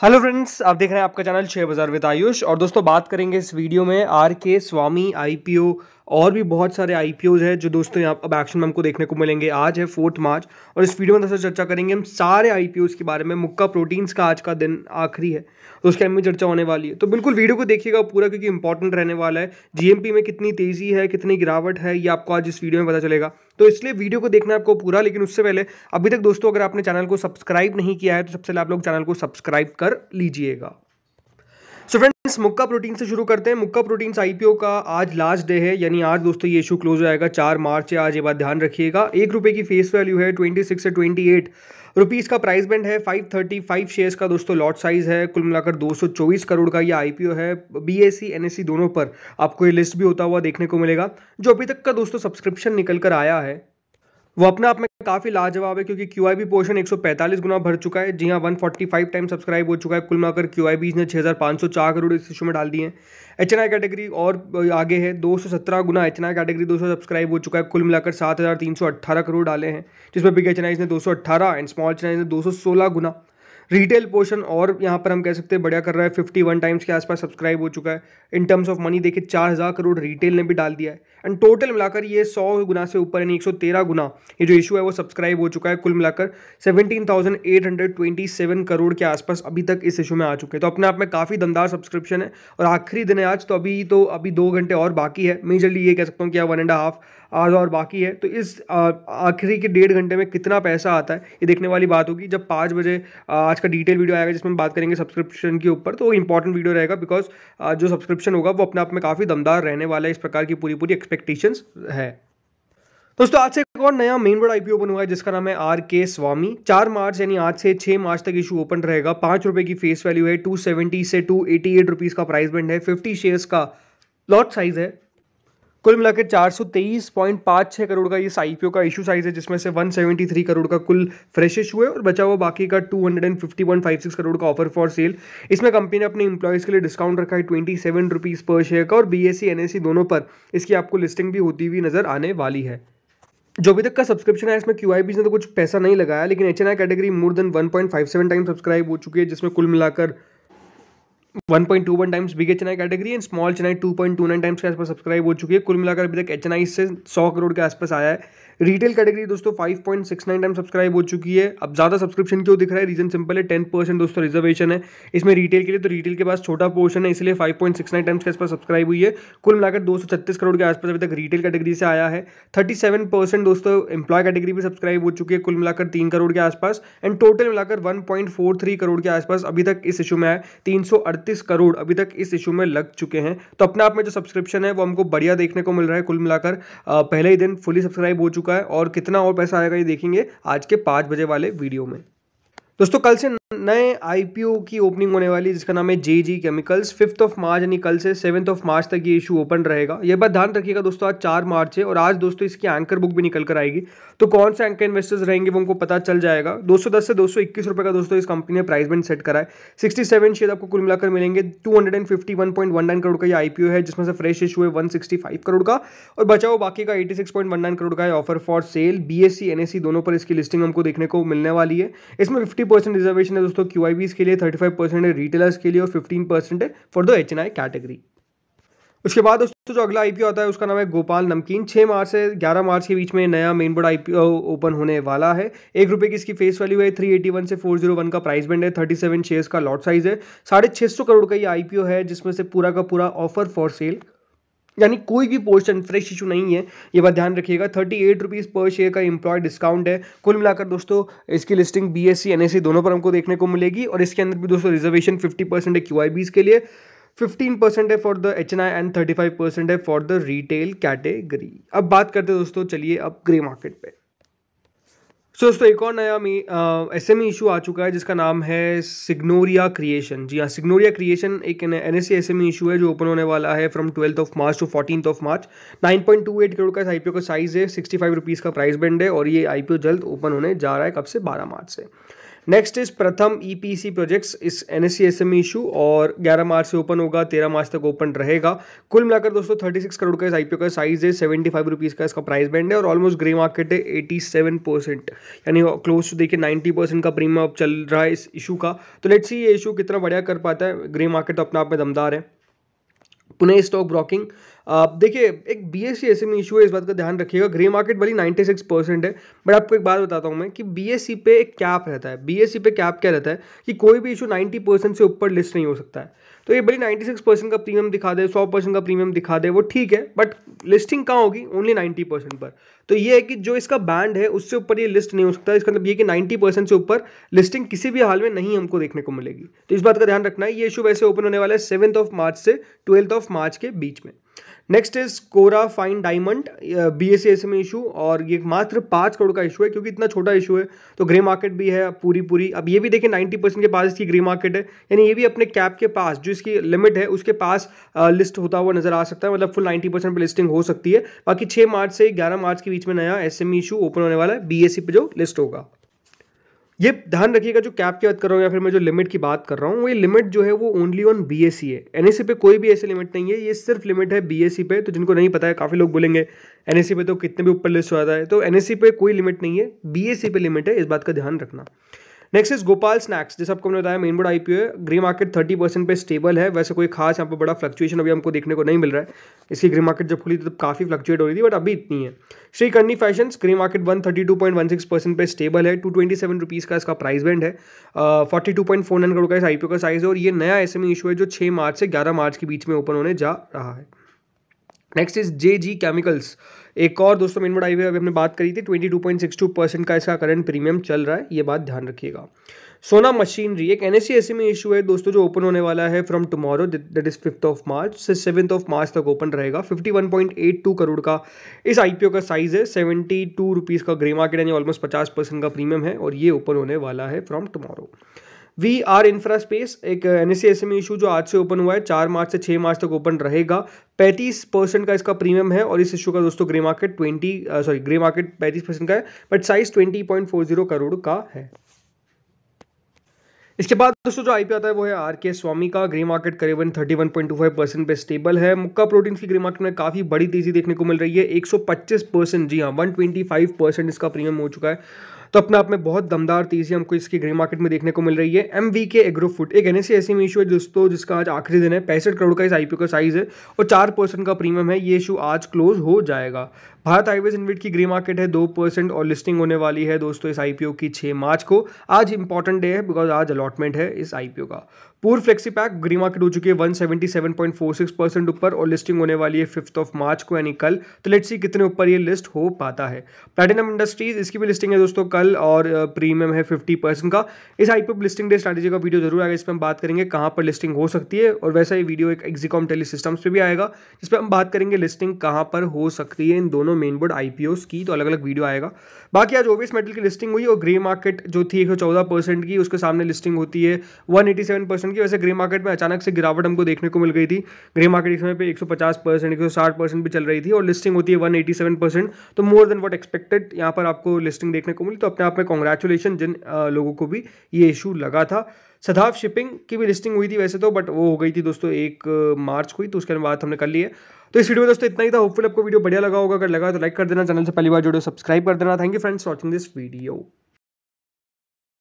Hello friends आप देख रहे हैं आपका channel share Bazaar with Ayush और दोस्तों बात करेंगे इस वीडियो में आर के स्वामी आईपीओ और भी बहुत सारे आई हैं जो दोस्तों यहाँ अब एक्शन में हमको देखने को मिलेंगे। आज है फोर्थ मार्च और इस वीडियो में दोस्तों चर्चा करेंगे हम सारे आई के बारे में, मुक्का प्रोटीन्स का आज का दिन आखिरी है तो उसके में चर्चा होने वाली है। तो बिल्कुल वीडियो को देखिएगा पूरा क्योंकि इंपॉर्टेंट रहने वाला है। जीएमपी में कितनी तेज़ी है, कितनी गिरावट है, ये आपको आज इस वीडियो में पता चलेगा। तो इसलिए वीडियो को देखना आपको पूरा, लेकिन उससे पहले, अभी तक दोस्तों, अगर आपने चैनल को सब्सक्राइब नहीं किया है तो सबसे पहले आप लोग चैनल को सब्सक्राइब कर लीजिएगा। सो फ्रेंड्स मुक्का प्रोटीन से शुरू करते हैं। मुक्का प्रोटीन आईपीओ का आज लास्ट डे है, यानी आज दोस्तों ये इशू क्लोज हो जाएगा। चार मार्च है, आज ये बात ध्यान रखिएगा। एक रुपए की फेस वैल्यू है ट्वेंटी सिक्स से ट्वेंटी एट रुपीज़ का प्राइस बैंड है फाइव थर्टी फाइव शेयर्स का दोस्तों, लॉट साइज़ है, कुल मिलाकर दो सौ चौबीस करोड़ का ये आईपीओ है। B S E N S E दोनों पर आपको ये लिस्ट भी होता हुआ देखने को मिलेगा। जो अभी तक का दोस्तों सब्सक्रिप्शन निकल कर आया है वो अपने आप में काफ़ी लाजवाब है, क्योंकि क्यू आई बी पोर्शन एक सौ पैंतालीस गुना भर चुका है, जी हाँ one forty five time subscribe हो चुका है, कुल मिलाकर क्यू आई ने छः हज़ार पाँच सौ चार करोड़ इस इशू में डाल दिए हैं। एच एन आई कैटेगरी और आगे है, दो सौ सत्रह गुना एच एन आई कैटेगरी दो सौ सब्सक्राइब हो चुका है, कुल मिलाकर सात हज़ार तीन सौ अट्ठारह करोड़ डाले हैं, जिसमें बिग एच एन आई ने दो सौ अट्ठारह and small H N I ने दो सौ सोलह गुना। रिटेल पोर्शन और यहाँ पर हम कह सकते हैं बढ़िया कर रहा है। फिफ्टी वन टाइम्स के आसपास सब्सक्राइब हो चुका है। इन टर्म्स ऑफ़ मनी देखिए, चार हज़ार करोड़ रिटेल ने भी डाल दिया है। एंड टोटल मिलाकर ये सौ गुना से ऊपर यानी एक सौ तेरह गुना ये जो इशू है वो सब्सक्राइब हो चुका है। कुल मिलाकर seventeen thousand eight hundred twenty seven crore के आसपास अभी तक इस इशू में आ चुके हैं। तो अपने आप में काफ़ी दमदार सब्सक्रिप्शन है और आखिरी दिन है आज तो अभी तो अभी दो घंटे और बाकी है। मैं जल्दी ये कह सकता हूँ कि वन एंड हाफ़ आज और बाकी है। तो इस आखिरी के डेढ़ घंटे में कितना पैसा आता है, ये देखने वाली बात होगी। जब पाँच बजे का डिटेल वीडियो आएगा जिसमें हम बात करेंगे सब्सक्रिप्शन के ऊपर तो वो इंपॉर्टेंट वीडियो रहेगा बिकॉज़ जो सब्सक्रिप्शन होगा, वो अपने आप में काफ़ी दमदार रहने वाला है, इस प्रकार की पूरी पूरी एक्सपेक्टेशंस है। दोस्तों, आज से एक और नया मेन बोर्ड आईपीओ ओपन हुआ है, जिसका नाम है आर के स्वामी चार मार्च, यानी आज से छह मार्च तक इशू ओपन रहेगा। पाँच रुपए की फेस वैल्यू है टू सेवेंटी से टू एटी एट रुपीज़ का प्राइस बैंड है फिफ्टी शेयर्स का लॉट साइज़ है। कुल मिलाकर चार सौ तेईस पॉइंट पाँच छः करोड़ का इस आईपीओ का इशू साइज़ है, जिसमें से वन सेवेंटी थ्री करोड़ का कुल फ्रेश इशू है और बचा हुआ बाकी का two hundred and fifty one five six crore का ऑफ़र फॉर सेल इसमें कंपनी ने अपने इंप्लॉयज़ के लिए डिस्काउंट रखा है ट्वेंटी सेवन रुपीज़ पर शेयर का और B S E N S E दोनों पर इसकी आपको लिस्टिंग भी होती हुई नज़र आने वाली है। जो अभी तक का सब्सक्रिप्शन है, इसमें क्यू ने तो कुछ पैसा नहीं लगाया, लेकिन H category more than one point five seven time subscribe हो चुकी है, जिसमें कुल मिलाकर 1.21 times big H category and small Chennai 2.29 times के आसपास सब्सक्राइब हो चुकी है। कुल मिलाकर अभी तक एच से 100 करोड़ के आसपास आया है। रिटेल कैटेगरी दोस्तों 5.69 टाइम सब्सक्राइब हो चुकी है। अब ज़्यादा सब्सक्रिप्शन क्यों दिख रहा है? रीजन सिंपल है 10 परसेंट दोस्तों रिजर्वेशन है। इसमें रिटेल के लिए तो रिटेल के पास छोटा पोर्शन है, इसलिए 5.69 टाइम्स के आसपास सब्सक्राइब हुई है। कुल मिलाकर दो सौ छत्तीस करोड़ के आसपास अभी तक रिटेल कैटेगरी से आया है। थर्टी परसेंट दोस्तों एम्प्लॉय कैटेगरी भी सब्सक्राइब हो चुकी है, कुल मिलाकर तीन करोड़ के आसपास। एंड टोटल मिलाकर वन करोड़ के आसपास अभी तक इस इशू में आया तीन करोड़ अभी तक इस इशू में लग चुके हैं। तो अपने आप में जो सब्सक्रिप्शन है, वो हमको बढ़िया देखने को मिल रहा है, कुल मिलाकर। पहले ही दिन फुली सब्सक्राइब हो चुका है और कितना और पैसा आएगा ये देखेंगे आज के पाँच बजे वाले वीडियो में। दोस्तों, कल से नए आईपीओ की ओपनिंग होने वाली, जिसका नाम है J G chemicals fifth of March यानी कल से सेवन्थ ऑफ़ मार्च तक ये इशू ओपन रहेगा। ये बात ध्यान रखिएगा दोस्तों, आज चार मार्च है और आज दोस्तों इसकी एंकर बुक भी निकल कर आएगी। तो कौन से एंकर इन्वेस्टर्स रहेंगे वो उनको पता चल जाएगा। दो से दो रुपए का दोस्तों इस कंपनी ने प्राइस बैंड सेट करा है। सिक्सटी शेयर आपको कुल मिलाकर मिलेंगे। टू करोड़ का ये आईपीओ है, जिसमें से फ्रेश इशू है वन करोड़ का। और बचा हुआ बाकी का एटी करोड़ का offer for sale B S दोनों पर इसकी लिस्टिंग हमको देखने को मिलने वाली है। इसमें फिफ्टी रिजर्वेशन है दोस्तों क्यू के लिए थर्टी फाइव परसेंट है रिटेलर्स के लिए और फिफ्टीन परसेंट है फॉर द एच कैटेगरी उसके बाद दोस्तों, जो अगला आईपीओ आता है, उसका नाम है गोपाल नमकीन। छः मार्च से, ग्यारह मार्च के बीच में नया मेन बोर्ड आईपीओ ओपन होने वाला है। एक रुपये की इसकी फेस वैल्यू है थ्री एटी वन से फोर ज़ीरो वन का प्राइस बैंड है थर्टी सेवन शेयर्स का लॉट साइज़ है। साढ़े छः सौ करोड़ का ये आईपीओ है, जिसमें से पूरा का पूरा ऑफ़र फॉर सेल यानी कोई भी पोर्शन, फ्रेश इशू नहीं है, ये बात ध्यान रखिएगा। थर्टी एट रुपीज़ पर शेयर का इंप्लॉय डिस्काउंट है। कुल मिलाकर दोस्तों, इसकी listing B S E N S E दोनों पर हमको देखने को मिलेगी और इसके अंदर भी दोस्तों रिजर्वेशन फिफ्टी परसेंट है क्यू आई बीज के लिए। फिफ्टीन परसेंट है for the H N I and thirty five percent है फॉर द रिटेल कैटेगरी अब बात करते हैं दोस्तों, चलिए अब ग्रे मार्केट पे। सो दोस्तों एक और नया मी एस एम इशू आ चुका है, जिसका नाम है सिग्नोरिया क्रिएशन जी हाँ सिग्नोरिया क्रिएशन एक N S S M issue है, जो ओपन होने वाला है from twelfth of March to fourteen of March nine point two eight crore का इस आईपीओ का साइज़ है सिक्सटी फाइव रुपीज़ का प्राइस बैंड है, और ये आईपीओ जल्द ओपन होने जा रहा है कब से? बारह मार्च से। Next is Pratham EPC projects इस एसएमई इशू और 11 मार्च से ओपन होगा 13 मार्च तक ओपन रहेगा। कुल मिलाकर दोस्तों 36 करोड़ का इस आईपीओ का साइज़ है 75 फाइव रुपीज़ का इसका प्राइस बैंड है और ऑलमोस्ट ग्रे मार्केट है 87 परसेंट यानी क्लोज टू देखिए 90 परसेंट का प्रीमियम अब चल रहा है इस इशू का। तो लेट्स सी ये इशू कितना बढ़िया कर पाता है। ग्रे मार्केट तो अपने आप में दमदार है। पुणे स्टॉक ब्रोकिंग देखिए, एक B S E S M issue है, इस बात का ध्यान रखिएगा। ग्रे मार्केट वाली 96 परसेंट है बट आपको एक बात बताता हूँ मैं कि बी एस सी पे एक कैप रहता है। बी एस सी पे कैप क्या रहता है कि कोई भी इशू 90 परसेंट से ऊपर लिस्ट नहीं हो सकता है। तो ये बड़ी 96 परसेंट का प्रीमियम दिखा दे 100 परसेंट का प्रीमियम दिखा दे, वो ठीक है बट लिस्टिंग कहाँ होगी? ओनली 90 परसेंट पर। तो ये है कि जो इसका बैंड है, उससे ऊपर ये लिस्ट नहीं हो सकता। इसका मतलब ये कि 90 परसेंट से ऊपर लिस्टिंग किसी भी हाल में नहीं हमको देखने को मिलेगी। तो इस बात का ध्यान रखना है, ये इशू वैसे ओपन होने वाला है सेवंथ ऑफ़ मार्च से ट्वेल्थ ऑफ़ मार्च के बीच में। Next is Koura fine diamond B S S M issue और ये मात्र पाँच करोड़ का इशू है, क्योंकि इतना छोटा इशू है तो ग्रे मार्केट भी है पूरी पूरी अब ये भी देखिए नाइन्टी परसेंट के पास इसकी ग्रे मार्केट है, यानी ये भी अपने कैप के पास, जो इसकी लिमिट है, उसके पास लिस्ट होता हुआ नज़र आ सकता है मतलब फुल नाइन्टी परसेंट पर लिस्टिंग हो सकती है। बाकी छः मार्च से ग्यारह मार्च के बीच में नया एस एम इशू ओपन होने वाला है बी एस सी पे जो लिस्ट होगा। ये ध्यान रखिएगा, जो कैप की बात कर रहा हूँ या फिर मैं जो लिमिट की बात कर रहा हूँ ये लिमिट जो है वो ओनली ऑन बी है। एन पे कोई भी ऐसी लिमिट नहीं है, ये सिर्फ़ लिमिट है बीएससी पे तो जिनको नहीं पता है, काफ़ी लोग बोलेंगे एनएससी पे तो कितने भी ऊपर लिस्ट हो जाता है तो एन पे कोई लिमिट नहीं है बी पे लिमिट है, इस बात का ध्यान रखना। नेक्स्ट इज़ गोपाल स्नैक्स जैसे आपको हमने बताया मेन बोर्ड आईपीओ है। ग्री मार्केट थर्टी परसेंट पे स्टेबल है। वैसे कोई खास यहाँ पे बड़ा फ्लक्चुएशन अभी हमको देखने को नहीं मिल रहा है। इसकी ग्री मार्केट जब खुली थी, तब काफ़ी फ्लक्चुएट हो रही थी बट अभी इतनी है। Shree Karni fashion grey market one thirty two point one six percent पे स्टेबल है। टू ट्वेंटी सेवन रुपीज़ का इसका प्राइस बैंड है। Forty two point four nine crore का इस आईपीओ का साइज़ है। और ये नया एस एम इशू है, जो छः मार्च से ग्यारह मार्च के बीच में ओपन होने जा रहा है। Next is J G chemicals एक और दोस्तों मेन बोर्ड हाईवे अभी हमने बात करी थी twenty two point six two percent का इसका करंट प्रीमियम चल रहा है, ये बात ध्यान रखिएगा। सोना मशीनरी एक एनएससी एस में इशू है, दोस्तों, जो ओपन होने वाला है from tomorrow that is fifth of March से सेवंथ ऑफ़ मार्च तक ओपन रहेगा। 51.82 करोड़ का इस आईपीओ का साइज़ है सेवेंटी टू रुपीज़ का ग्रे मार्केट यानी ऑलमोस्ट पचास परसेंट का प्रीमियम है, और ये ओपन होने वाला है from tomorrow V R infra space एक एन एस इशू जो आज से ओपन हुआ है, चार मार्च से छः मार्च तक ओपन रहेगा। पैंतीस परसेंट का इसका प्रीमियम है और इस इशू का दोस्तों grey market twenty sorry grey market पैंतीस परसेंट का है but size twenty point four zero crore का है। इसके बाद दोस्तों जो आईपी आता है वो है आर के स्वामी का ग्रे मार्केट करीबन 31.25 परसेंट पे स्टेबल है। मुक्का प्रोटीन की ग्रे मार्केट में काफ़ी बड़ी तेज़ी देखने को मिल रही है 125 परसेंट जी हाँ 125 परसेंट इसका प्रीमियम हो चुका है। तो अपने आप में बहुत दमदार तेज़ी हमको इसकी ग्रे मार्केट में देखने को मिल रही है। M V K agro food एक एन ऐसी इशू है दोस्तों, जिसका आज आखिरी दिन है। पैंसठ करोड़ का इस आईपीओ का साइज़ है और चार परसेंट का प्रीमियम है। ये इशू आज क्लोज हो जाएगा। भारत हाईवेज इन्विट की ग्रे मार्केट है, दो परसेंट और लिस्टिंग होने वाली है दोस्तों इस आईपीओ की छः मार्च को। आज इंपॉर्टेंट डे है बिकॉज़ आज अलॉटमेंट है इस आईपीओ का। पूर्व फ्लेक्सी पैक ग्री मार्केट हो चुकी है 177.46 परसेंट ऊपर और लिस्टिंग होने वाली है फिफ्थ ऑफ़ मार्च को, यानी कल। तो लेट्स सी कितने ऊपर ये लिस्ट हो पाता है। प्लेटिनम इंडस्ट्रीज़ इसकी भी लिस्टिंग है दोस्तों कल और प्रीमियम है 50 परसेंट का। इस आईपीओ लिस्टिंग डे स्ट्रैटेजी का वीडियो ज़रूर आएगा इस पर हम बात करेंगे कहाँ पर लिस्टिंग हो सकती है और वैसा ही वीडियो एक एक्जिकॉम टेली सिस्टम्स पर भी आएगा जिस पर हम बात करेंगे लिस्टिंग कहाँ पर हो सकती है इन दोनों मेन बोर्ड आई की। तो अलग अलग वीडियो आएगा। बाकी आज ओवियस मेटल की लिस्टिंग हुई और ग्रे मार्केट जो थी एक की, उसके सामने लिस्टिंग होती है वन परसेंट की वैसे ग्रे मार्केट में अचानक से गिरावट हमको देखने को मिल गई थी। ग्रे मार्केट इस समय पे 150 परसेंट, एक परसेंट भी चल रही थी और लिस्टिंग होती है 187 परसेंट। तो मोर देन व्हाट एक्सपेक्टेड यहाँ पर आपको लिस्टिंग देखने को मिली। तो अपने आप में कॉन्ग्रेचुलेशन जिन लोगों को भी ये इशू लगा था। सदाव शिपिंग की भी लिस्टिंग हुई थी वैसे तो बट वो हो गई थी दोस्तों एक मार्च को ही तो उसके बाद हमने कर लिया तो इस वीडियो में दोस्तों इतना ही था। होपफुल आपको वीडियो बढ़िया लगा होगा। अगर लगा तो लाइक कर देना। चैनल से पहली बार जुड़ो सब्सक्राइब कर देना। Thank you friends watching this video